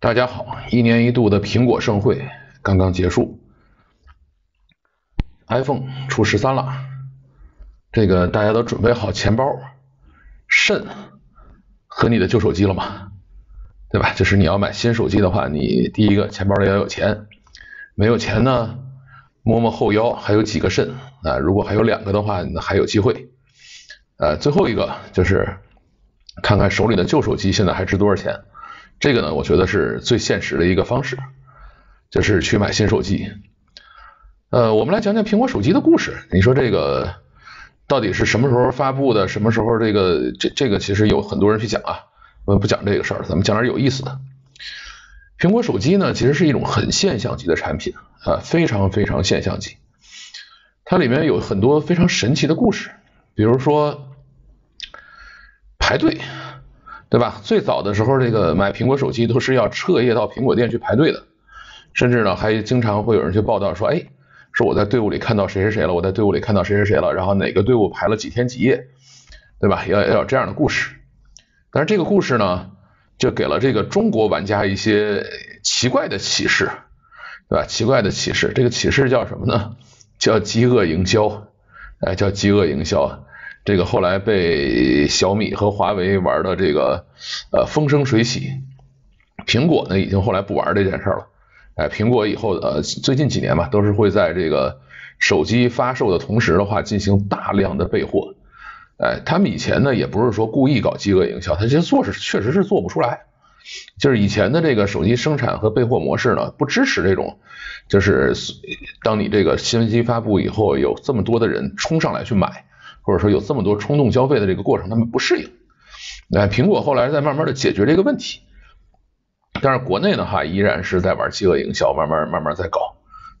大家好，一年一度的苹果盛会刚刚结束，iPhone 出十三了，这个大家都准备好钱包、肾和你的旧手机了吗？对吧？就是你要买新手机的话，你第一个钱包里要有钱，没有钱呢，摸摸后腰还有几个肾啊，如果还有两个的话，那还有机会。呃，最后一个就是看看手里的旧手机现在还值多少钱。这个呢，我觉得是最现实的一个方式，就是去买新手机。呃，我们来讲讲苹果手机的故事。你说这个到底是什么时候发布的？什么时候这个这这个其实有很多人去讲啊。我们不讲这个事儿，咱们讲点有意思的。苹果手机呢，其实是一种很现象级的产品啊，非常非常现象级。它里面有很多非常神奇的故事，比如说排队。对吧？最早的时候，这个买苹果手机都是要彻夜到苹果店去排队的，甚至呢，还经常会有人去报道说，哎，说我在队伍里看到谁谁谁了，我在队伍里看到谁谁谁了，然后哪个队伍排了几天几夜，对吧？要要有这样的故事。但是这个故事呢，就给了这个中国玩家一些奇怪的启示，对吧？奇怪的启示，这个启示叫什么呢？叫饥饿营销，哎，叫饥饿营销。这个后来被小米和华为玩的这个呃风生水起，苹果呢已经后来不玩这件事了。哎，苹果以后呃最近几年吧，都是会在这个手机发售的同时的话，进行大量的备货。哎，他们以前呢也不是说故意搞饥饿营销，他其实做是确实是做不出来。就是以前的这个手机生产和备货模式呢，不支持这种，就是当你这个新机发布以后，有这么多的人冲上来去买。或者说有这么多冲动消费的这个过程，他们不适应。哎，苹果后来在慢慢的解决这个问题，但是国内的话依然是在玩饥饿营销，慢慢慢慢在搞，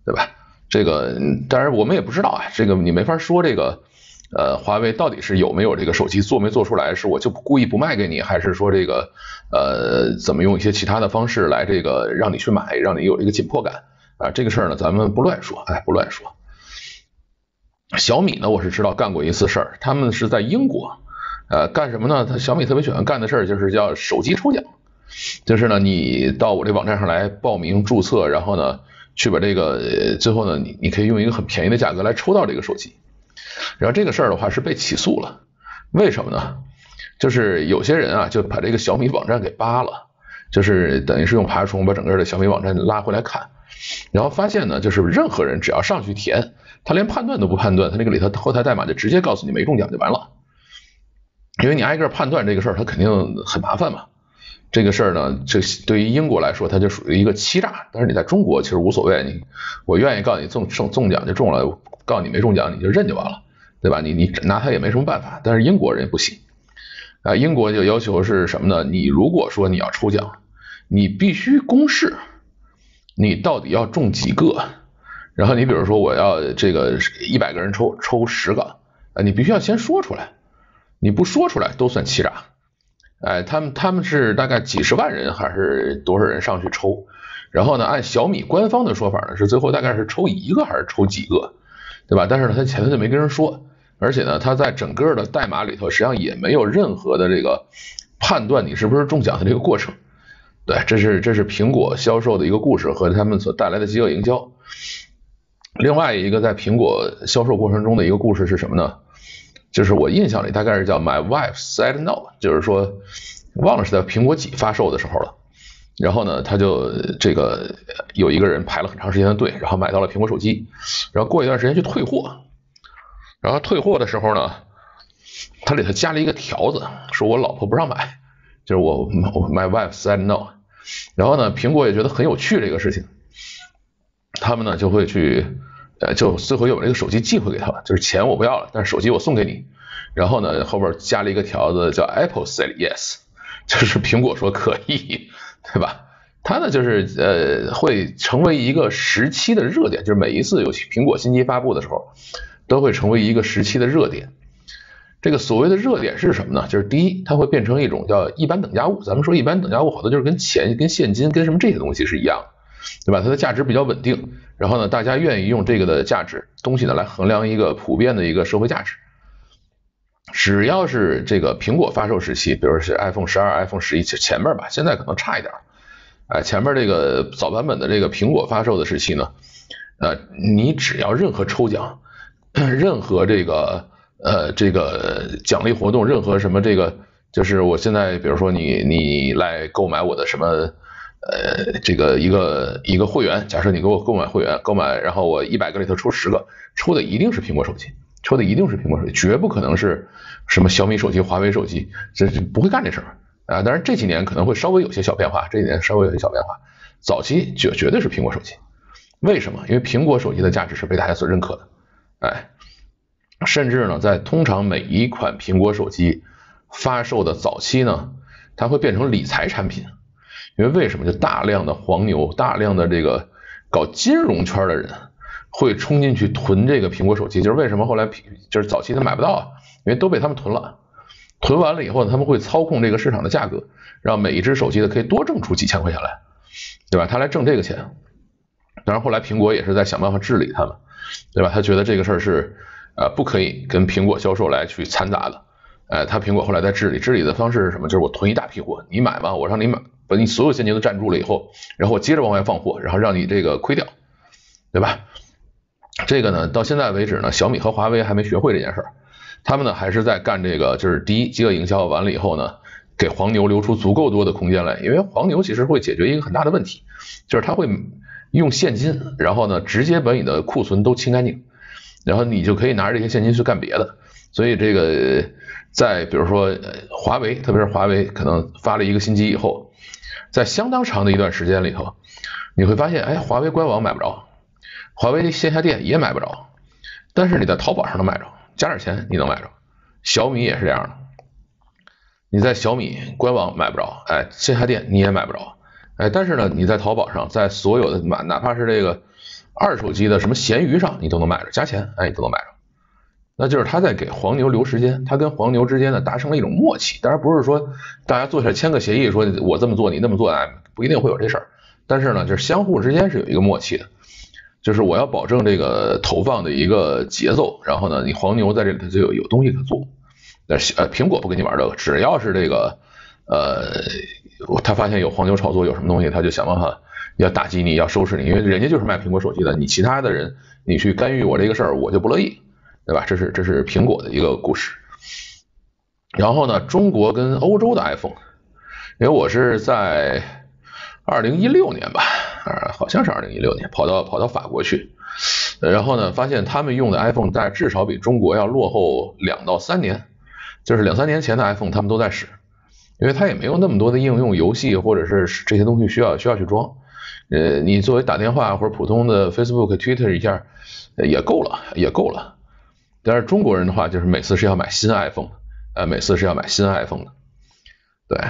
对吧？这个当然我们也不知道啊，这个你没法说这个呃华为到底是有没有这个手机做没做出来，是我就故意不卖给你，还是说这个呃怎么用一些其他的方式来这个让你去买，让你有这个紧迫感啊？这个事儿呢咱们不乱说，哎，不乱说。小米呢，我是知道干过一次事儿，他们是在英国，呃，干什么呢？他小米特别喜欢干的事儿就是叫手机抽奖，就是呢，你到我这网站上来报名注册，然后呢，去把这个最后呢，你你可以用一个很便宜的价格来抽到这个手机，然后这个事儿的话是被起诉了，为什么呢？就是有些人啊就把这个小米网站给扒了，就是等于是用爬虫把整个的小米网站拉回来看。然后发现呢，就是任何人只要上去填，他连判断都不判断，他那个里头后台代码就直接告诉你没中奖就完了。因为你挨个判断这个事儿，他肯定很麻烦嘛。这个事儿呢，这对于英国来说，它就属于一个欺诈。但是你在中国其实无所谓，你我愿意告诉你中中中奖就中了，告诉你没中奖你就认就完了，对吧？你你拿他也没什么办法。但是英国人不行啊，英国就要求是什么呢？你如果说你要抽奖，你必须公示。你到底要中几个？然后你比如说我要这个一百个人抽抽十个，啊，你必须要先说出来，你不说出来都算欺诈。哎，他们他们是大概几十万人还是多少人上去抽？然后呢，按小米官方的说法呢，是最后大概是抽一个还是抽几个，对吧？但是呢，他前头就没跟人说，而且呢，他在整个的代码里头实际上也没有任何的这个判断你是不是中奖的这个过程。对，这是这是苹果销售的一个故事和他们所带来的饥饿营销。另外一个在苹果销售过程中的一个故事是什么呢？就是我印象里大概是叫 My wife said no，就是说忘了是在苹果几发售的时候了。然后呢，他就这个有一个人排了很长时间的队，然后买到了苹果手机，然后过一段时间去退货，然后退货的时候呢，他里头加了一个条子，说我老婆不让买，就是我 My wife said no。然后呢，苹果也觉得很有趣这个事情，他们呢就会去，呃，就最后又把这个手机寄回给他了，就是钱我不要了，但是手机我送给你。然后呢，后边加了一个条子叫 Apple said yes，就是苹果说可以，对吧？它呢就是呃会成为一个时期的热点，就是每一次有苹果新机发布的时候，都会成为一个时期的热点。这个所谓的热点是什么呢？就是第一，它会变成一种叫一般等价物。咱们说一般等价物，好多就是跟钱、跟现金、跟什么这些东西是一样，对吧？它的价值比较稳定，然后呢，大家愿意用这个的价值东西呢来衡量一个普遍的一个社会价值。只要是这个苹果发售时期，比如是 iPhone 十二、iPhone 十一前面吧，现在可能差一点，哎，前面这个早版本的这个苹果发售的时期呢，呃，你只要任何抽奖，任何这个呃这个奖励活动，任何什么这个，就是我现在比如说你你来购买我的什么呃这个一个一个会员，假设你给我购买会员，购买然后我一百个里头抽十个，抽的一定是苹果手机，抽的一定是苹果手机，绝不可能是什么小米手机、华为手机，这不会干这事儿。啊，当然这几年可能会稍微有些小变化，这几年稍微有些小变化。早期绝绝对是苹果手机，为什么？因为苹果手机的价值是被大家所认可的，哎，甚至呢，在通常每一款苹果手机发售的早期呢，它会变成理财产品，因为为什么？就大量的黄牛，大量的这个搞金融圈的人会冲进去囤这个苹果手机，就是为什么后来就是早期他买不到啊，因为都被他们囤了。囤完了以后，他们会操控这个市场的价格，让每一只手机的可以多挣出几千块钱来，对吧？他来挣这个钱。当然后来苹果也是在想办法治理他们，对吧？他觉得这个事儿是呃不可以跟苹果销售来去掺杂的。哎，他苹果后来在治理，治理的方式是什么？就是我囤一大批货，你买吧，我让你买，把你所有现金都占住了以后，然后我接着往外放货，然后让你这个亏掉，对吧？这个呢，到现在为止呢，小米和华为还没学会这件事儿。他们呢还是在干这个，就是第一，饥饿营销完了以后呢，给黄牛留出足够多的空间来，因为黄牛其实会解决一个很大的问题，就是他会用现金，然后呢直接把你的库存都清干净，然后你就可以拿着这些现金去干别的。所以这个在比如说华为，特别是华为可能发了一个新机以后，在相当长的一段时间里头，你会发现，哎，华为官网买不着，华为线下店也买不着，但是你在淘宝上能买着。加点钱你能买着，小米也是这样的，你在小米官网买不着，哎，线下店你也买不着，哎，但是呢，你在淘宝上，在所有的买，哪怕是这个二手机的什么闲鱼上，你都能买着，加钱，哎，你都能买着。那就是他在给黄牛留时间，他跟黄牛之间呢达成了一种默契，当然不是说大家坐下签个协议，说我这么做你那么做，哎，不一定会有这事儿，但是呢，就是相互之间是有一个默契的。就是我要保证这个投放的一个节奏，然后呢，你黄牛在这里头就有有东西可做。呃，呃，苹果不跟你玩这个，只要是这个，呃，他发现有黄牛炒作，有什么东西，他就想办法要打击你，要收拾你，因为人家就是卖苹果手机的，你其他的人你去干预我这个事儿，我就不乐意，对吧？这是这是苹果的一个故事。然后呢，中国跟欧洲的 iPhone，因为我是在二零一六年吧。啊，好像是二零一六年跑到跑到法国去，然后呢，发现他们用的 iPhone 在至少比中国要落后两到三年，就是两三年前的 iPhone 他们都在使，因为它也没有那么多的应用游戏或者是这些东西需要需要去装，呃，你作为打电话或者普通的 Facebook、Twitter 一下也够了，也够了。但是中国人的话，就是每次是要买新 iPhone，的呃，每次是要买新 iPhone 的，对。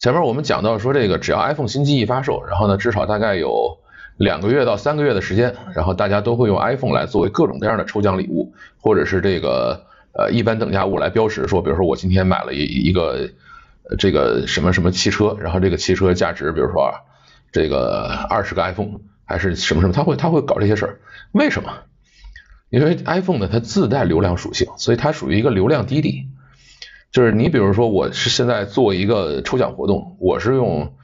前面我们讲到说，这个只要 iPhone 新机一发售，然后呢，至少大概有两个月到三个月的时间，然后大家都会用 iPhone 来作为各种各样的抽奖礼物，或者是这个呃一般等价物来标识，说比如说我今天买了一一个这个什么什么汽车，然后这个汽车价值，比如说这个二十个 iPhone 还是什么什么，他会他会搞这些事儿，为什么？因为 iPhone 呢它自带流量属性，所以它属于一个流量低地。就是你比如说，我是现在做一个抽奖活动，我是用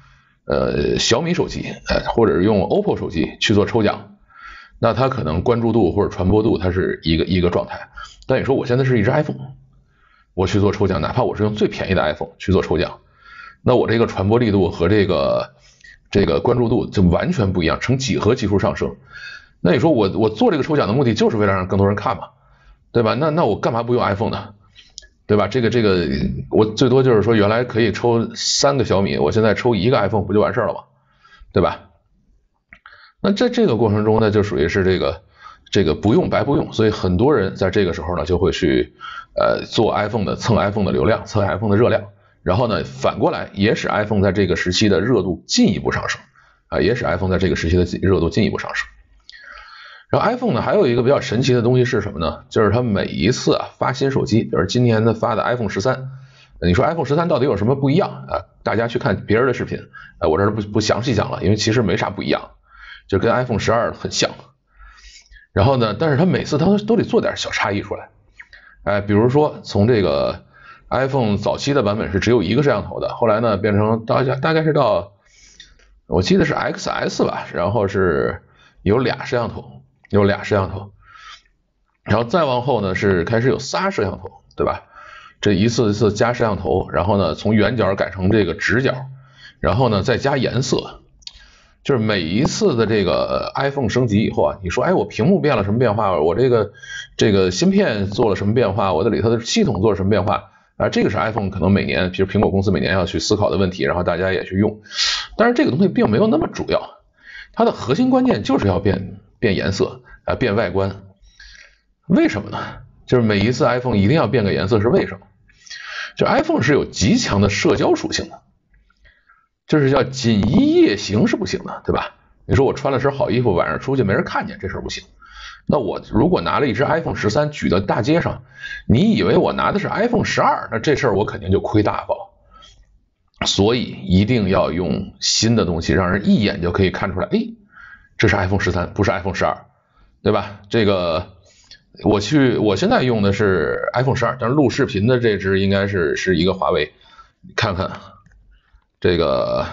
呃小米手机，哎，或者是用 OPPO 手机去做抽奖，那它可能关注度或者传播度它是一个一个状态。但你说我现在是一只 iPhone，我去做抽奖，哪怕我是用最便宜的 iPhone 去做抽奖，那我这个传播力度和这个这个关注度就完全不一样，呈几何级数上升。那你说我我做这个抽奖的目的就是为了让更多人看嘛，对吧？那那我干嘛不用 iPhone 呢？对吧？这个这个，我最多就是说，原来可以抽三个小米，我现在抽一个 iPhone 不就完事儿了吗？对吧？那在这个过程中呢，就属于是这个这个不用白不用，所以很多人在这个时候呢，就会去呃做 iPhone 的蹭 iPhone 的流量，蹭 iPhone 的热量，然后呢反过来也使 iPhone 在这个时期的热度进一步上升啊，也使 iPhone 在这个时期的热度进一步上升。然后 iPhone 呢，还有一个比较神奇的东西是什么呢？就是它每一次啊发新手机，比如今年的发的 iPhone 十三，你说 iPhone 十三到底有什么不一样啊？大家去看别人的视频，啊，我这儿不不详细讲了，因为其实没啥不一样，就跟 iPhone 十二很像。然后呢，但是它每次它都得做点小差异出来，哎，比如说从这个 iPhone 早期的版本是只有一个摄像头的，后来呢变成大家大概是到我记得是 XS 吧，然后是有俩摄像头，有俩摄像头，然后再往后呢是开始有仨摄像头，对吧？这一次一次加摄像头，然后呢从圆角改成这个直角，然后呢再加颜色，就是每一次的这个 iPhone 升级以后啊，你说哎我屏幕变了什么变化？我这个这个芯片做了什么变化？我的里头的系统做了什么变化？啊，这个是 iPhone 可能每年，比如苹果公司每年要去思考的问题，然后大家也去用。但是这个东西并没有那么主要，它的核心关键就是要变变颜色啊，变外观。为什么呢？就是每一次 iPhone 一定要变个颜色是为什么？就 iPhone 是有极强的社交属性的，就是叫锦衣夜行是不行的，对吧？你说我穿了身好衣服，晚上出去没人看见，这事不行。那我如果拿了一只 iPhone 十三举到大街上，你以为我拿的是 iPhone 十二，那这事儿我肯定就亏大发。所以一定要用新的东西，让人一眼就可以看出来，哎，这是 iPhone 十三，不是 iPhone 十二，对吧？这个我去，我现在用的是 iPhone 十二，但是录视频的这只应该是是一个华为，看看这个。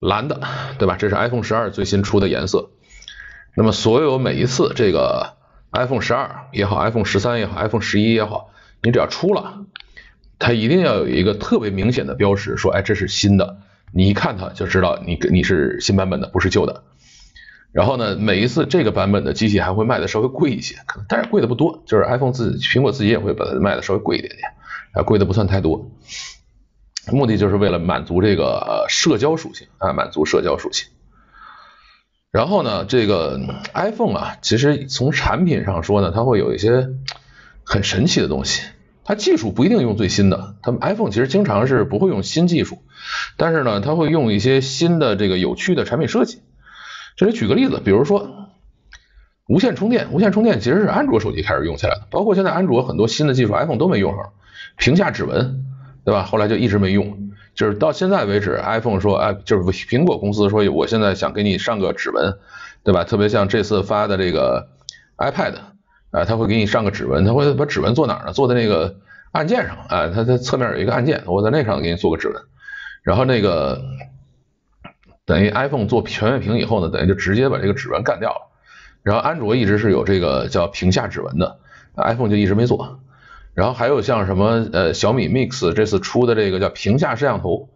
蓝的，对吧？这是 iPhone 十二最新出的颜色。那么所有每一次这个 iPhone 十二也好，iPhone 十三也好，iPhone 十一也好，你只要出了，它一定要有一个特别明显的标识，说哎这是新的，你一看它就知道你你是新版本的，不是旧的。然后呢，每一次这个版本的机器还会卖的稍微贵一些，可能但是贵的不多，就是 iPhone 自己苹果自己也会把它卖的稍微贵一点点，啊贵的不算太多。目的就是为了满足这个社交属性啊，满足社交属性。然后呢，这个 iPhone 啊，其实从产品上说呢，它会有一些很神奇的东西。它技术不一定用最新的，它们 iPhone 其实经常是不会用新技术，但是呢，它会用一些新的这个有趣的产品设计。这里举个例子，比如说无线充电，无线充电其实是安卓手机开始用起来的，包括现在安卓很多新的技术，iPhone 都没用上，屏下指纹。对吧？后来就一直没用，就是到现在为止，iPhone 说，哎，就是苹果公司说，我现在想给你上个指纹，对吧？特别像这次发的这个 iPad，啊，他会给你上个指纹，他会把指纹做哪儿呢？做在那个按键上，啊，它它侧面有一个按键，我在那上给你做个指纹。然后那个等于 iPhone 做全面屏以后呢，等于就直接把这个指纹干掉了。然后安卓一直是有这个叫屏下指纹的，iPhone 就一直没做。然后还有像什么呃小米 Mix 这次出的这个叫屏下摄像头，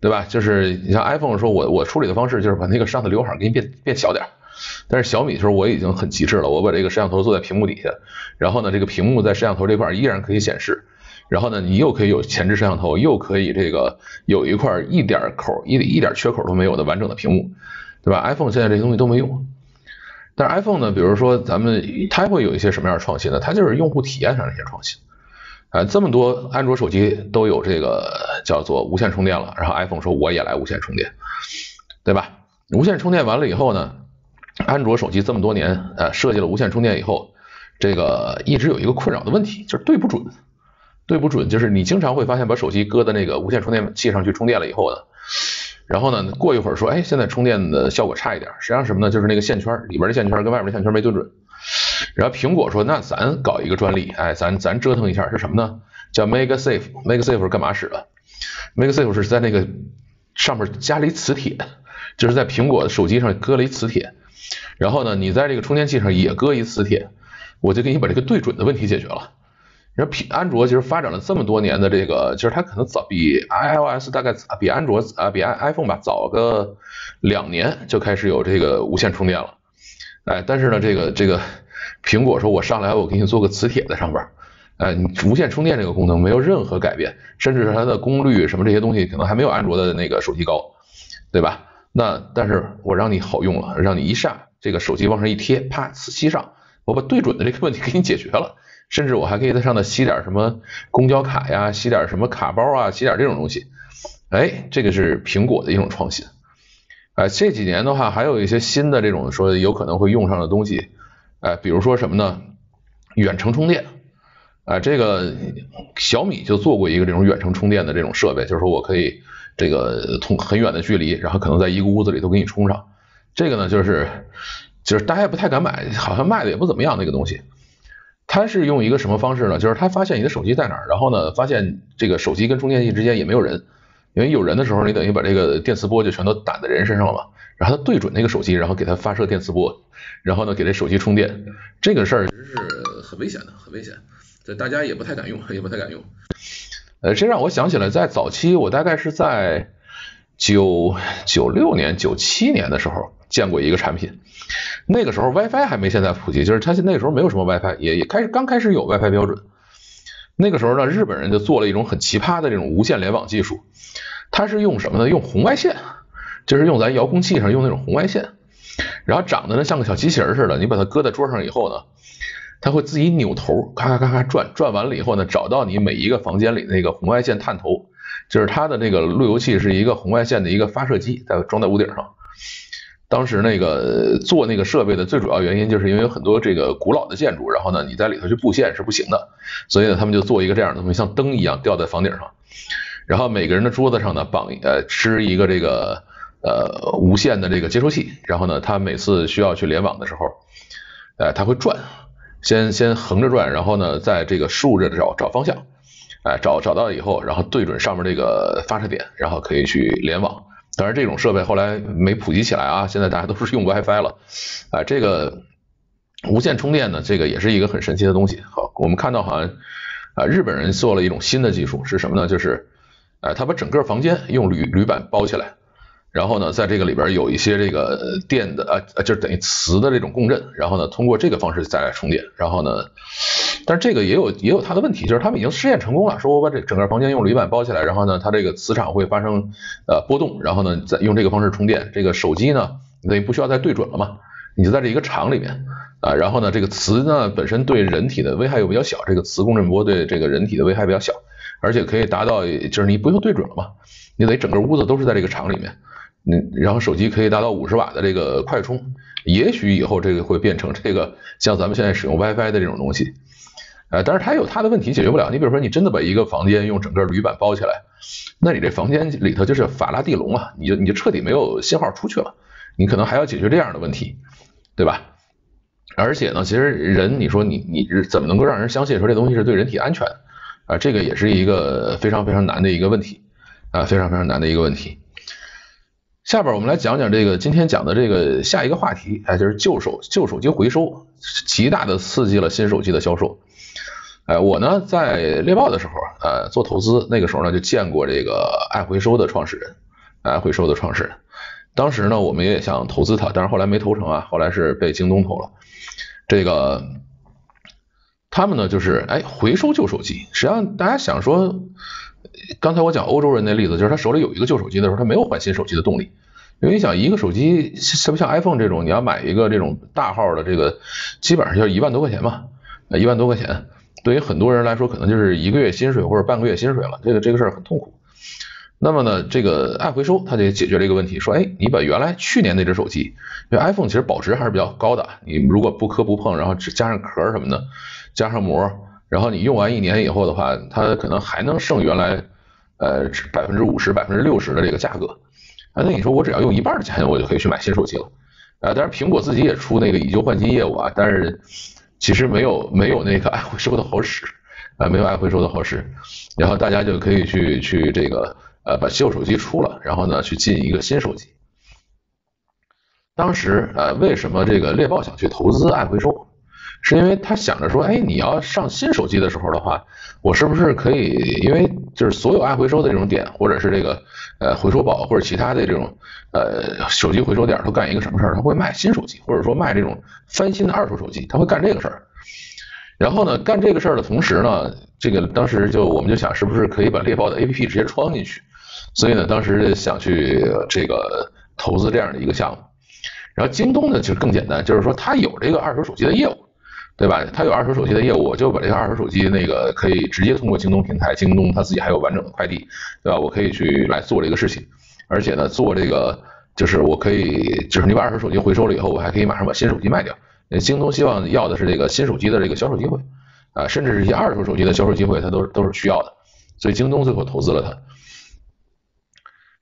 对吧？就是你像 iPhone 说，我我处理的方式就是把那个上的刘海给你变变小点，但是小米说我已经很极致了，我把这个摄像头坐在屏幕底下，然后呢这个屏幕在摄像头这块依然可以显示，然后呢你又可以有前置摄像头，又可以这个有一块一点口一一点缺口都没有的完整的屏幕，对吧？iPhone 现在这些东西都没用。但是 iPhone 呢，比如说咱们它会有一些什么样的创新呢？它就是用户体验上的一些创新。啊，这么多安卓手机都有这个叫做无线充电了，然后 iPhone 说我也来无线充电，对吧？无线充电完了以后呢，安卓手机这么多年呃设计了无线充电以后，这个一直有一个困扰的问题，就是对不准，对不准，就是你经常会发现把手机搁在那个无线充电器上去充电了以后呢。然后呢，过一会儿说，哎，现在充电的效果差一点，实际上什么呢？就是那个线圈里边的线圈跟外边的线圈没对准。然后苹果说，那咱搞一个专利，哎，咱咱折腾一下是什么呢？叫 MagSafe，MagSafe 是干嘛使的？MagSafe 是在那个上面加了一磁铁，就是在苹果手机上搁了一磁铁，然后呢，你在这个充电器上也搁一磁铁，我就给你把这个对准的问题解决了。然后苹安卓其实发展了这么多年的这个，就是它可能早比 iOS 大概比安卓啊比 i iPhone 吧早个两年就开始有这个无线充电了，哎，但是呢这个这个苹果说我上来我给你做个磁铁在上边，哎，无线充电这个功能没有任何改变，甚至是它的功率什么这些东西可能还没有安卓的那个手机高，对吧？那但是我让你好用了，让你一上这个手机往上一贴，啪磁吸上，我把对准的这个问题 给你解决了。甚至我还可以在上头吸点什么公交卡呀，吸点什么卡包啊，吸点这种东西。哎，这个是苹果的一种创新。哎，这几年的话，还有一些新的这种说有可能会用上的东西。哎，比如说什么呢？远程充电。啊，这个小米就做过一个这种远程充电的这种设备，就是说我可以这个从很远的距离，然后可能在一个屋子里都给你充上。这个呢，就是就是大家不太敢买，好像卖的也不怎么样那个东西。他是用一个什么方式呢？就是他发现你的手机在哪儿，然后呢，发现这个手机跟充电器之间也没有人，因为有人的时候，你等于把这个电磁波就全都打在人身上了嘛。然后他对准那个手机，然后给他发射电磁波，然后呢给这手机充电，这个事儿其实是很危险的，很危险，这大家也不太敢用，也不太敢用。呃，这让我想起来，在早期我大概是在九九六年、九七年的时候见过一个产品。那个时候 WiFi 还没现在普及，就是它那个时候没有什么 WiFi，也也开始刚开始有 WiFi 标准。那个时候呢，日本人就做了一种很奇葩的这种无线联网技术，它是用什么呢？用红外线，就是用咱遥控器上用那种红外线，然后长得呢像个小机器人似的，你把它搁在桌上以后呢，它会自己扭头，咔咔咔咔转，转完了以后呢，找到你每一个房间里那个红外线探头，就是它的那个路由器是一个红外线的一个发射机，在装在屋顶上。当时那个做那个设备的最主要原因，就是因为有很多这个古老的建筑，然后呢你在里头去布线是不行的，所以呢他们就做一个这样的东西，像灯一样吊在房顶上，然后每个人的桌子上呢绑呃支一个这个呃无线的这个接收器，然后呢他每次需要去联网的时候，呃他会转，先先横着转，然后呢在这个竖着找找方向，哎找找到以后，然后对准上面这个发射点，然后可以去联网。当然，这种设备后来没普及起来啊，现在大家都是用 WiFi 了啊。这个无线充电呢，这个也是一个很神奇的东西。好，我们看到好像啊，日本人做了一种新的技术，是什么呢？就是啊，他把整个房间用铝铝板包起来。然后呢，在这个里边有一些这个电的呃呃，就是等于磁的这种共振，然后呢，通过这个方式再来充电。然后呢，但是这个也有也有它的问题，就是他们已经试验成功了，说我把这整个房间用铝板包起来，然后呢，它这个磁场会发生呃波动，然后呢，再用这个方式充电。这个手机呢，等于不需要再对准了嘛，你就在这一个场里面啊，然后呢，这个磁呢本身对人体的危害又比较小，这个磁共振波对这个人体的危害比较小，而且可以达到就是你不用对准了嘛，你得整个屋子都是在这个场里面。嗯，然后手机可以达到五十瓦的这个快充，也许以后这个会变成这个像咱们现在使用 WiFi 的这种东西，呃，但是它有它的问题解决不了。你比如说，你真的把一个房间用整个铝板包起来，那你这房间里头就是法拉第笼啊，你就你就彻底没有信号出去了，你可能还要解决这样的问题，对吧？而且呢，其实人你说你你怎么能够让人相信说这东西是对人体安全啊？这个也是一个非常非常难的一个问题啊，非常非常难的一个问题。下边我们来讲讲这个今天讲的这个下一个话题，哎，就是旧手旧手机回收，极大的刺激了新手机的销售。哎，我呢在猎豹的时候，呃，做投资那个时候呢就见过这个爱回收的创始人，爱回收的创始人。当时呢我们也想投资他，但是后来没投成啊，后来是被京东投了。这个他们呢就是哎回收旧手机，实际上大家想说。刚才我讲欧洲人那例子，就是他手里有一个旧手机的时候，他没有换新手机的动力，因为你想一个手机，像不像 iPhone 这种，你要买一个这种大号的，这个基本上就一万多块钱嘛，一万多块钱，对于很多人来说，可能就是一个月薪水或者半个月薪水了，这个这个事儿很痛苦。那么呢，这个爱回收，它就解决了一个问题，说，哎，你把原来去年那只手机，因为 iPhone 其实保值还是比较高的，你如果不磕不碰，然后只加上壳什么的，加上膜。然后你用完一年以后的话，它可能还能剩原来呃百分之五十、百分之六十的这个价格啊。那你说我只要用一半的钱，我就可以去买新手机了啊。当然苹果自己也出那个以旧换新业务啊，但是其实没有没有那个爱回收的好使啊，没有爱回收的好使。然后大家就可以去去这个呃把旧手机出了，然后呢去进一个新手机。当时呃为什么这个猎豹想去投资爱回收？是因为他想着说，哎，你要上新手机的时候的话，我是不是可以？因为就是所有爱回收的这种点，或者是这个呃回收宝或者其他的这种呃手机回收点，都干一个什么事儿？他会卖新手机，或者说卖这种翻新的二手手机，他会干这个事儿。然后呢，干这个事儿的同时呢，这个当时就我们就想，是不是可以把猎豹的 APP 直接装进去？所以呢，当时想去这个投资这样的一个项目。然后京东呢，其实更简单，就是说它有这个二手手机的业务。对吧？他有二手手机的业务，我就把这个二手手机那个可以直接通过京东平台，京东他自己还有完整的快递，对吧？我可以去来做这个事情，而且呢，做这个就是我可以，就是你把二手手机回收了以后，我还可以马上把新手机卖掉。京东希望要的是这个新手机的这个销售机会啊，甚至是一些二手手机的销售机会，它都是都是需要的，所以京东最后投资了它。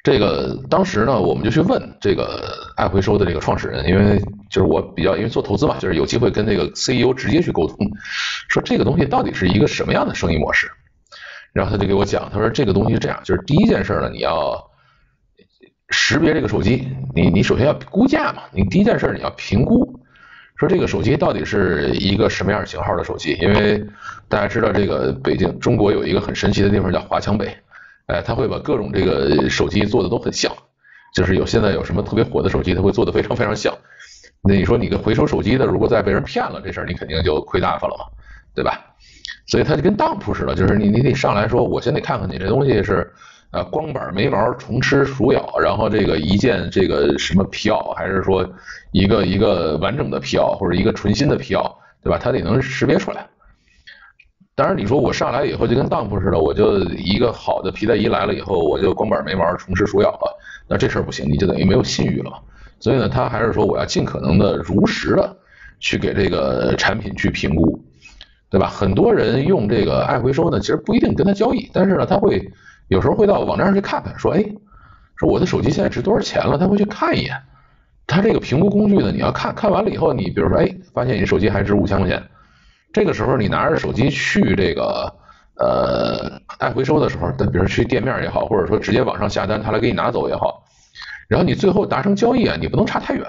这个当时呢，我们就去问这个爱回收的这个创始人，因为就是我比较因为做投资嘛，就是有机会跟这个 CEO 直接去沟通，说这个东西到底是一个什么样的生意模式。然后他就给我讲，他说这个东西是这样，就是第一件事呢，你要识别这个手机，你你首先要估价嘛，你第一件事你要评估，说这个手机到底是一个什么样型号的手机，因为大家知道这个北京中国有一个很神奇的地方叫华强北。哎，他会把各种这个手机做的都很像，就是有现在有什么特别火的手机，他会做的非常非常像。那你说你个回收手机的，如果再被人骗了，这事儿你肯定就亏大发了嘛，对吧？所以他就跟当铺似的，就是你你得上来说，我先得看看你这东西是呃光板没毛、虫吃鼠咬，然后这个一件这个什么皮袄，还是说一个一个完整的皮袄，或者一个纯新的皮袄，对吧？他得能识别出来。当然，你说我上来以后就跟当铺似的，我就一个好的皮带一来了以后，我就光板没毛，虫吃鼠咬了，那这事儿不行，你就等于没有信誉了。所以呢，他还是说我要尽可能的如实的去给这个产品去评估，对吧？很多人用这个爱回收呢，其实不一定跟他交易，但是呢，他会有时候会到网站上去看看，说，哎，说我的手机现在值多少钱了？他会去看一眼。他这个评估工具呢，你要看看完了以后，你比如说，哎，发现你手机还值五千块钱。这个时候你拿着手机去这个呃爱回收的时候，比如去店面也好，或者说直接网上下单，他来给你拿走也好，然后你最后达成交易啊，你不能差太远。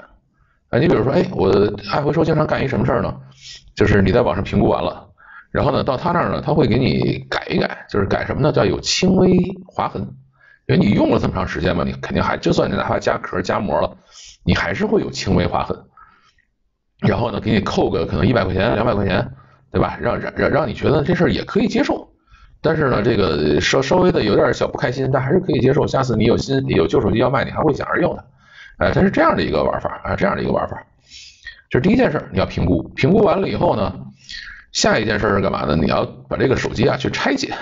啊，你比如说，哎，我爱回收经常干一什么事儿呢？就是你在网上评估完了，然后呢到他那儿呢，他会给你改一改，就是改什么呢？叫有轻微划痕，因为你用了这么长时间嘛，你肯定还就算你哪怕加壳加膜了，你还是会有轻微划痕。然后呢，给你扣个可能一百块钱两百块钱。对吧？让让让让你觉得这事儿也可以接受，但是呢，这个稍稍微的有点小不开心，但还是可以接受。下次你有新有旧手机要卖，你还会想着用它。哎，它是这样的一个玩法啊，这样的一个玩法。这是第一件事，你要评估，评估完了以后呢，下一件事是干嘛呢？你要把这个手机啊去拆解，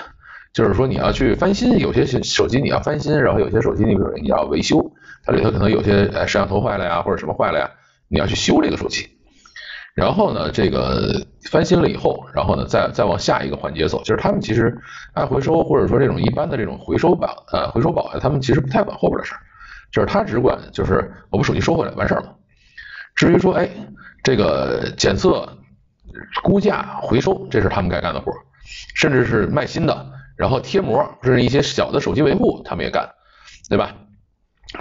就是说你要去翻新，有些手机你要翻新，然后有些手机你比如你要维修，它里头可能有些摄像头坏了呀，或者什么坏了呀，你要去修这个手机。然后呢，这个翻新了以后，然后呢，再再往下一个环节走，就是他们其实爱回收或者说这种一般的这种回收宝呃回收宝啊他们其实不太管后边的事儿，就是他只管就是我把手机收回来完事儿了。至于说哎这个检测、估价、回收，这是他们该干的活儿，甚至是卖新的，然后贴膜，甚至一些小的手机维护，他们也干，对吧？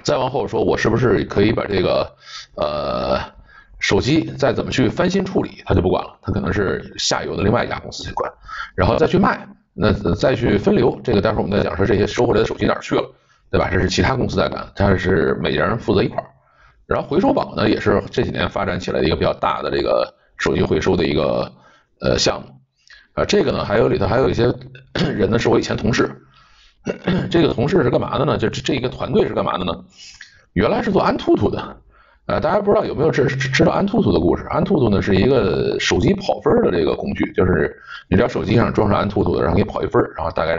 再往后说，我是不是可以把这个呃。手机再怎么去翻新处理，他就不管了，他可能是下游的另外一家公司去管，然后再去卖，那再去分流，这个待会儿我们再讲说这些收回来的手机哪去了，对吧？这是其他公司在干，他是每人负责一块儿。然后回收宝呢，也是这几年发展起来的一个比较大的这个手机回收的一个呃项目，啊，这个呢还有里头还有一些 人呢是我以前同事，这个同事是干嘛的呢？就这一个团队是干嘛的呢？原来是做安兔兔的。呃，大家不知道有没有知知道安兔兔的故事？安兔兔呢是一个手机跑分的这个工具，就是你只要手机上装上安兔兔，然后给你跑一分，然后大概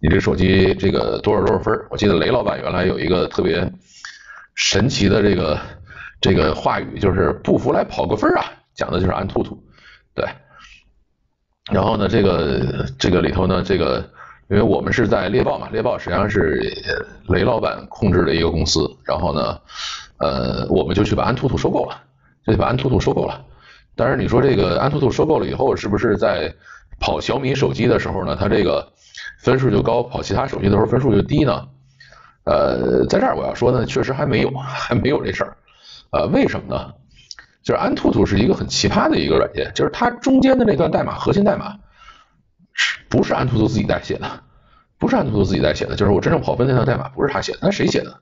你这手机这个多少多少分？我记得雷老板原来有一个特别神奇的这个这个话语，就是不服来跑个分啊，讲的就是安兔兔。对，然后呢，这个这个里头呢，这个因为我们是在猎豹嘛，猎豹实际上是雷老板控制的一个公司，然后呢。呃，我们就去把安兔兔收购了，就把安兔兔收购了。但是你说这个安兔兔收购了以后，是不是在跑小米手机的时候呢，它这个分数就高；跑其他手机的时候分数就低呢？呃，在这儿我要说呢，确实还没有，还没有这事儿。呃，为什么呢？就是安兔兔是一个很奇葩的一个软件，就是它中间的那段代码，核心代码是不是安兔兔自己代写的？不是安兔兔自己代写的，就是我真正跑分那段代码不是他写的，那谁写的？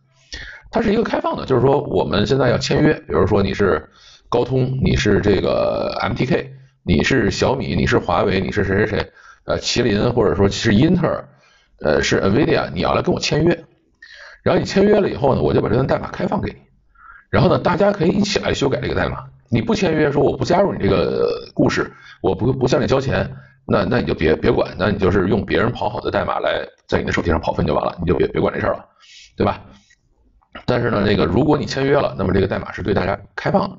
它是一个开放的，就是说我们现在要签约，比如说你是高通，你是这个 MTK，你是小米，你是华为，你是谁谁谁，呃，麒麟或者说是英特尔，呃，是 NVIDIA，你要来跟我签约，然后你签约了以后呢，我就把这段代码开放给你，然后呢，大家可以一起来修改这个代码。你不签约，说我不加入你这个故事，我不不向你交钱，那那你就别别管，那你就是用别人跑好的代码来在你的手机上跑分就完了，你就别别管这事儿了，对吧？但是呢，这个如果你签约了，那么这个代码是对大家开放的。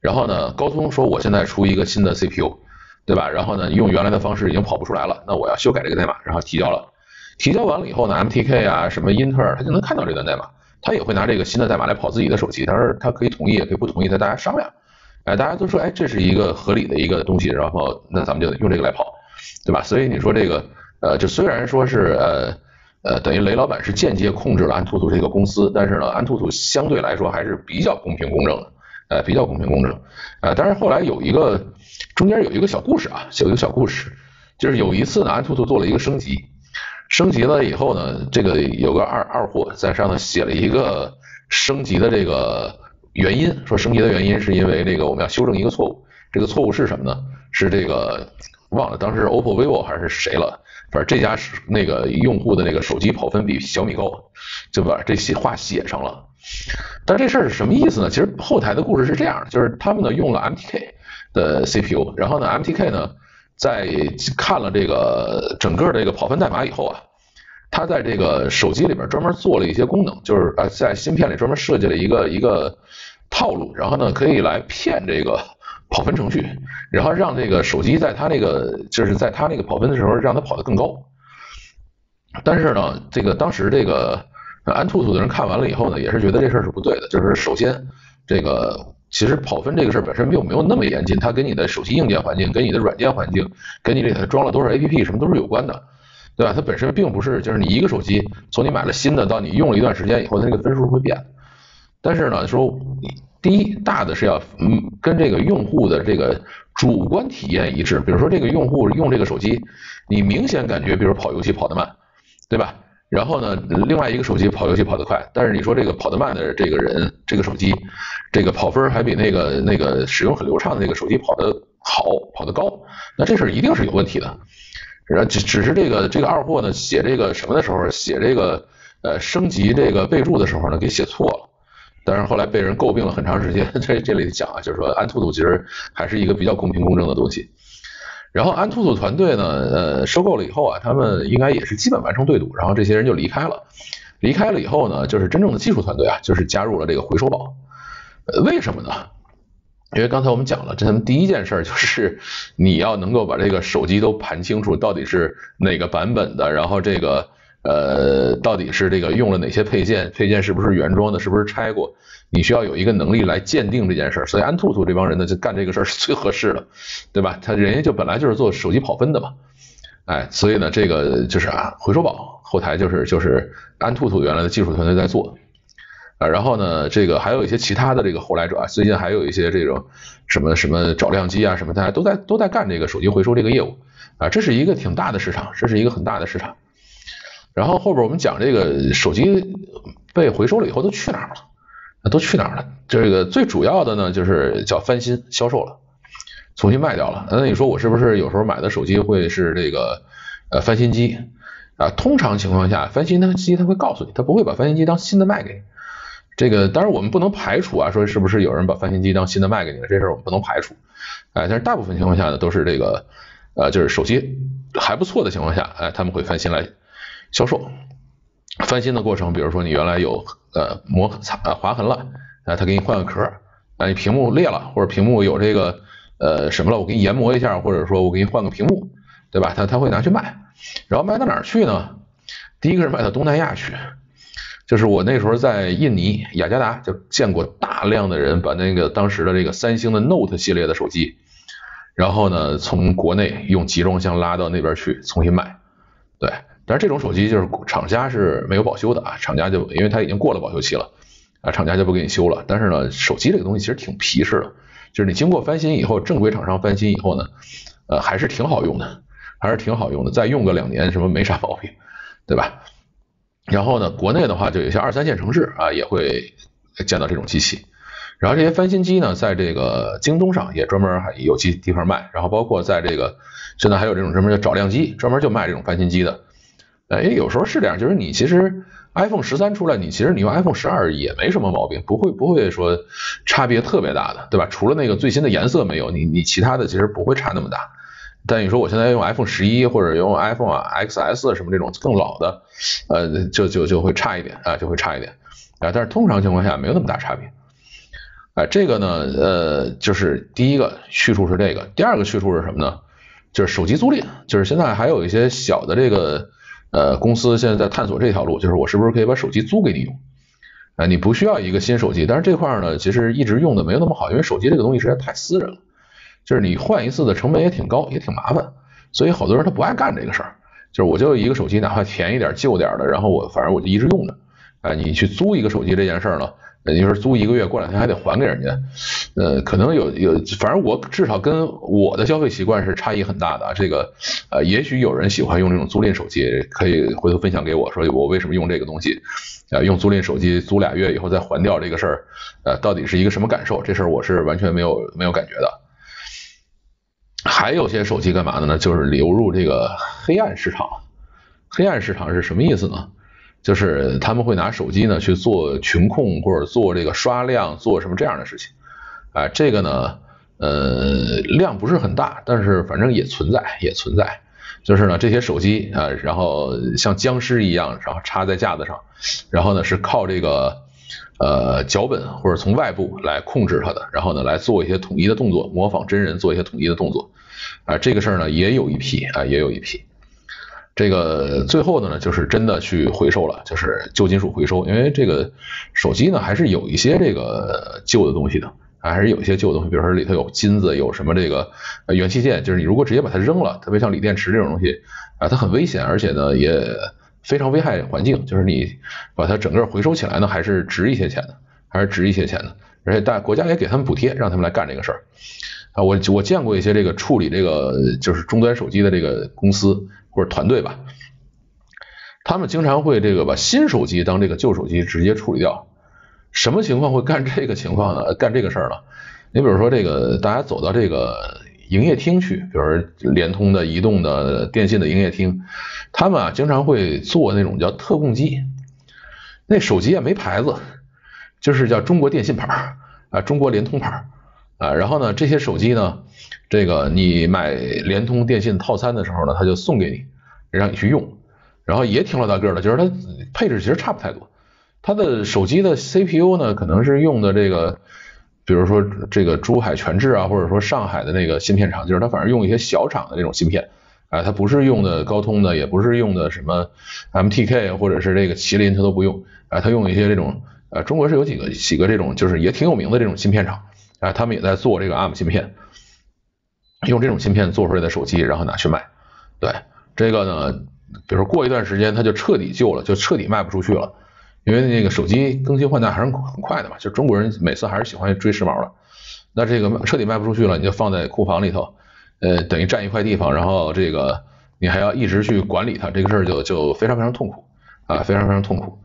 然后呢，高通说我现在出一个新的 CPU，对吧？然后呢，用原来的方式已经跑不出来了，那我要修改这个代码，然后提交了。提交完了以后呢，MTK 啊，什么英特尔，他就能看到这段代码。他也会拿这个新的代码来跑自己的手机，他说他可以同意也可以不同意，他大家商量。哎，大家都说哎这是一个合理的一个东西，然后那咱们就用这个来跑，对吧？所以你说这个呃，就虽然说是呃呃等于雷老板是间接控制了安兔兔这个公司，但是呢安兔兔相对来说还是比较公平公正的，呃比较公平公正。呃，但是后来有一个中间有一个小故事啊，有一个小故事，就是有一次呢安兔兔做了一个升级。升级了以后呢，这个有个二二货在上头写了一个升级的这个原因，说升级的原因是因为这个我们要修正一个错误，这个错误是什么呢？是这个忘了当时 OPPO、vivo 还是谁了，反正这家是那个用户的那个手机跑分比小米高，就把这些话写上了。但这事儿是什么意思呢？其实后台的故事是这样的，就是他们呢用了 MTK 的 CPU，然后呢 MTK 呢。在看了这个整个这个跑分代码以后啊，他在这个手机里边专门做了一些功能，就是呃在芯片里专门设计了一个一个套路，然后呢可以来骗这个跑分程序，然后让这个手机在它那个就是在它那个跑分的时候让它跑得更高。但是呢，这个当时这个安兔兔的人看完了以后呢，也是觉得这事儿是不对的，就是首先这个。其实跑分这个事儿本身并没有那么严谨，它跟你的手机硬件环境、跟你的软件环境、跟你里头装了多少 APP 什么都是有关的，对吧？它本身并不是就是你一个手机从你买了新的到你用了一段时间以后，它那个分数会变。但是呢，说你第一大的是要嗯跟这个用户的这个主观体验一致，比如说这个用户用这个手机，你明显感觉比如跑游戏跑得慢，对吧？然后呢，另外一个手机跑游戏跑得快，但是你说这个跑得慢的这个人，这个手机，这个跑分还比那个那个使用很流畅的那个手机跑得好，跑得高，那这事一定是有问题的。然只只是这个这个二货呢，写这个什么的时候，写这个呃升级这个备注的时候呢，给写错了。但是后来被人诟病了很长时间。这这里讲啊，就是说安兔兔其实还是一个比较公平公正的东西。然后安兔兔团队呢，呃，收购了以后啊，他们应该也是基本完成对赌，然后这些人就离开了。离开了以后呢，就是真正的技术团队啊，就是加入了这个回收宝。为什么呢？因为刚才我们讲了，这他们第一件事就是你要能够把这个手机都盘清楚，到底是哪个版本的，然后这个呃，到底是这个用了哪些配件，配件是不是原装的，是不是拆过。你需要有一个能力来鉴定这件事，所以安兔兔这帮人呢就干这个事儿是最合适的，对吧？他人家就本来就是做手机跑分的嘛，哎，所以呢这个就是啊回收宝后台就是就是安兔兔原来的技术团队在做啊，然后呢这个还有一些其他的这个后来者啊，最近还有一些这种什么什么找靓机啊什么，大家都在都在干这个手机回收这个业务啊，这是一个挺大的市场，这是一个很大的市场。然后后边我们讲这个手机被回收了以后都去哪儿了？都去哪儿了？这个最主要的呢，就是叫翻新销售了，重新卖掉了。那你说我是不是有时候买的手机会是这个呃翻新机啊？通常情况下，翻新的机他会告诉你，他不会把翻新机当新的卖给你。这个当然我们不能排除啊，说是不是有人把翻新机当新的卖给你了？这事儿我们不能排除。哎，但是大部分情况下呢，都是这个呃，就是手机还不错的情况下，哎，他们会翻新来销售。翻新的过程，比如说你原来有呃磨擦呃划痕了，啊他给你换个壳，啊你屏幕裂了或者屏幕有这个呃什么了，我给你研磨一下，或者说我给你换个屏幕，对吧？他他会拿去卖，然后卖到哪儿去呢？第一个是卖到东南亚去，就是我那时候在印尼雅加达就见过大量的人把那个当时的这个三星的 Note 系列的手机，然后呢从国内用集装箱拉到那边去重新卖，对。但是这种手机就是厂家是没有保修的啊，厂家就因为它已经过了保修期了啊，厂家就不给你修了。但是呢，手机这个东西其实挺皮实的，就是你经过翻新以后，正规厂商翻新以后呢，呃，还是挺好用的，还是挺好用的，再用个两年什么没啥毛病，对吧？然后呢，国内的话就有些二三线城市啊也会见到这种机器，然后这些翻新机呢，在这个京东上也专门还有机地方卖，然后包括在这个现在还有这种什么叫找靓机，专门就卖这种翻新机的。哎，有时候是这样，就是你其实 iPhone 十三出来，你其实你用 iPhone 十二也没什么毛病，不会不会说差别特别大的，对吧？除了那个最新的颜色没有，你你其他的其实不会差那么大。但你说我现在用 iPhone 十一或者用 iPhone XS 什么这种更老的，呃，就就就会差一点啊，就会差一点啊。但是通常情况下没有那么大差别。啊，这个呢，呃，就是第一个去处是这个，第二个去处是什么呢？就是手机租赁，就是现在还有一些小的这个。呃，公司现在在探索这条路，就是我是不是可以把手机租给你用？啊，你不需要一个新手机，但是这块呢，其实一直用的没有那么好，因为手机这个东西实在太私人了，就是你换一次的成本也挺高，也挺麻烦，所以好多人他不爱干这个事儿。就是我就一个手机，哪怕便宜点、旧点的，然后我反正我就一直用着。啊，你去租一个手机这件事儿呢？你说租一个月，过两天还得还给人家，呃，可能有有，反正我至少跟我的消费习惯是差异很大的。这个，呃，也许有人喜欢用这种租赁手机，可以回头分享给我说，我为什么用这个东西？啊，用租赁手机租俩月以后再还掉这个事儿，呃，到底是一个什么感受？这事儿我是完全没有没有感觉的。还有些手机干嘛的呢？就是流入这个黑暗市场。黑暗市场是什么意思呢？就是他们会拿手机呢去做群控或者做这个刷量，做什么这样的事情啊？这个呢，呃，量不是很大，但是反正也存在，也存在。就是呢，这些手机啊，然后像僵尸一样，然后插在架子上，然后呢是靠这个呃脚本或者从外部来控制它的，然后呢来做一些统一的动作，模仿真人做一些统一的动作啊。这个事儿呢也有一批啊，也有一批。这个最后的呢，就是真的去回收了，就是旧金属回收，因为这个手机呢还是有一些这个旧的东西的，还是有一些旧的东西，比如说里头有金子，有什么这个元器件，就是你如果直接把它扔了，特别像锂电池这种东西啊，它很危险，而且呢也非常危害环境，就是你把它整个回收起来呢，还是值一些钱的，还是值一些钱的，而且大国家也给他们补贴，让他们来干这个事儿。啊，我我见过一些这个处理这个就是终端手机的这个公司。或者团队吧，他们经常会这个把新手机当这个旧手机直接处理掉。什么情况会干这个情况呢？干这个事儿呢？你比如说这个，大家走到这个营业厅去，比如联通的、移动的、电信的营业厅，他们啊经常会做那种叫特供机，那手机也没牌子，就是叫中国电信牌啊，中国联通牌啊，然后呢这些手机呢。这个你买联通、电信套餐的时候呢，他就送给你，让你去用，然后也挺老大个的，就是它配置其实差不太多。它的手机的 CPU 呢，可能是用的这个，比如说这个珠海全智啊，或者说上海的那个芯片厂，就是它反正用一些小厂的那种芯片，啊，它不是用的高通的，也不是用的什么 MTK 或者是这个麒麟，它都不用，啊，它用一些这种，呃，中国是有几个几个这种，就是也挺有名的这种芯片厂，啊，他们也在做这个 ARM 芯片。用这种芯片做出来的手机，然后拿去卖，对这个呢，比如说过一段时间它就彻底旧了，就彻底卖不出去了，因为那个手机更新换代还是很快的嘛，就中国人每次还是喜欢追时髦的，那这个彻底卖不出去了，你就放在库房里头，呃，等于占一块地方，然后这个你还要一直去管理它，这个事儿就就非常非常痛苦啊，非常非常痛苦，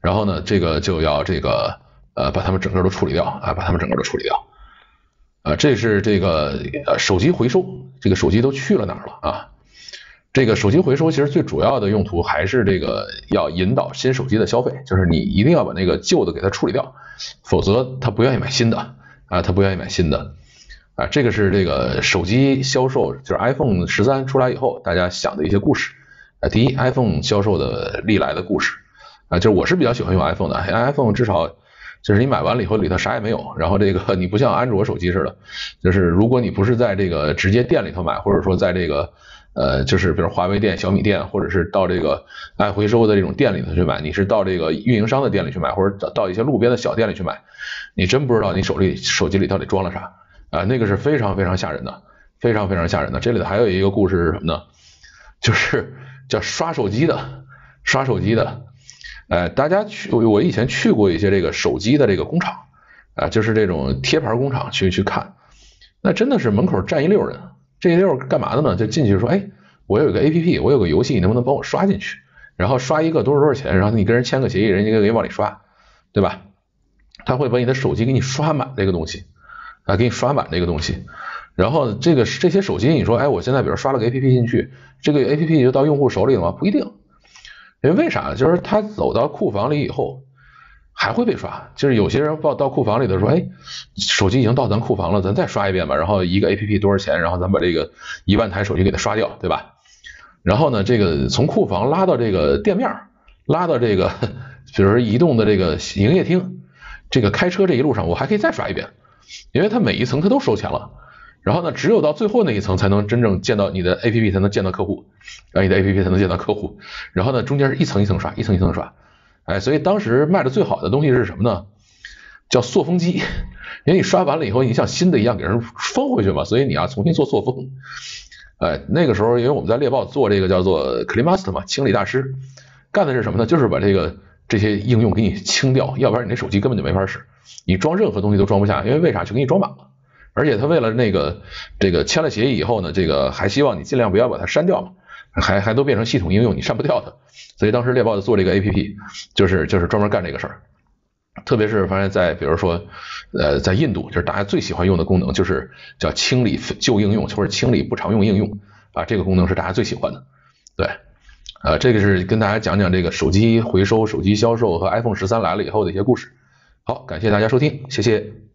然后呢，这个就要这个呃把它们整个都处理掉啊，把它们整个都处理掉。啊，这是这个呃手机回收，这个手机都去了哪儿了啊？这个手机回收其实最主要的用途还是这个要引导新手机的消费，就是你一定要把那个旧的给它处理掉，否则他不愿意买新的啊，他不愿意买新的啊。这个是这个手机销售，就是 iPhone 十三出来以后大家想的一些故事啊。第一，iPhone 销售的历来的故事啊，就是我是比较喜欢用 iPhone 的，iPhone 至少。就是你买完了以后里头啥也没有，然后这个你不像安卓手机似的，就是如果你不是在这个直接店里头买，或者说在这个呃就是比如华为店、小米店，或者是到这个爱回收的这种店里头去买，你是到这个运营商的店里去买，或者到一些路边的小店里去买，你真不知道你手里手机里到底装了啥啊，那个是非常非常吓人的，非常非常吓人的。这里头还有一个故事是什么呢？就是叫刷手机的，刷手机的。呃，大家去，我以前去过一些这个手机的这个工厂，啊，就是这种贴牌工厂去去看，那真的是门口站一溜人，这一溜干嘛的呢？就进去说，哎，我有个 A P P，我有个游戏，你能不能帮我刷进去？然后刷一个多少多少钱？然后你跟人签个协议，人家给你往里刷，对吧？他会把你的手机给你刷满这个东西，啊，给你刷满这个东西。然后这个这些手机，你说，哎，我现在比如刷了个 A P P 进去，这个 A P P 就到用户手里了吗？不一定。因为为啥？就是他走到库房里以后还会被刷，就是有些人报到库房里头说，哎，手机已经到咱库房了，咱再刷一遍吧。然后一个 A P P 多少钱？然后咱把这个一万台手机给它刷掉，对吧？然后呢，这个从库房拉到这个店面，拉到这个，比如说移动的这个营业厅，这个开车这一路上我还可以再刷一遍，因为它每一层它都收钱了。然后呢，只有到最后那一层才能真正见到你的 A P P，才能见到客户，然后你的 A P P 才能见到客户。然后呢，中间是一层一层刷，一层一层刷，哎，所以当时卖的最好的东西是什么呢？叫塑封机，因为你刷完了以后，你像新的一样给人封回去嘛，所以你要重新做塑封。哎，那个时候因为我们在猎豹做这个叫做 Clean Master 嘛，清理大师，干的是什么呢？就是把这个这些应用给你清掉，要不然你那手机根本就没法使，你装任何东西都装不下，因为为啥？就给你装满了。而且他为了那个这个签了协议以后呢，这个还希望你尽量不要把它删掉嘛，还还都变成系统应用，你删不掉它。所以当时猎豹就做这个 APP，就是就是专门干这个事儿。特别是发现，在比如说，呃，在印度，就是大家最喜欢用的功能，就是叫清理旧应用或者清理不常用应用啊，这个功能是大家最喜欢的。对，呃，这个是跟大家讲讲这个手机回收、手机销售和 iPhone 十三来了以后的一些故事。好，感谢大家收听，谢谢。